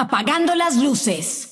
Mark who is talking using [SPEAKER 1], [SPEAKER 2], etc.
[SPEAKER 1] Apagando las luces.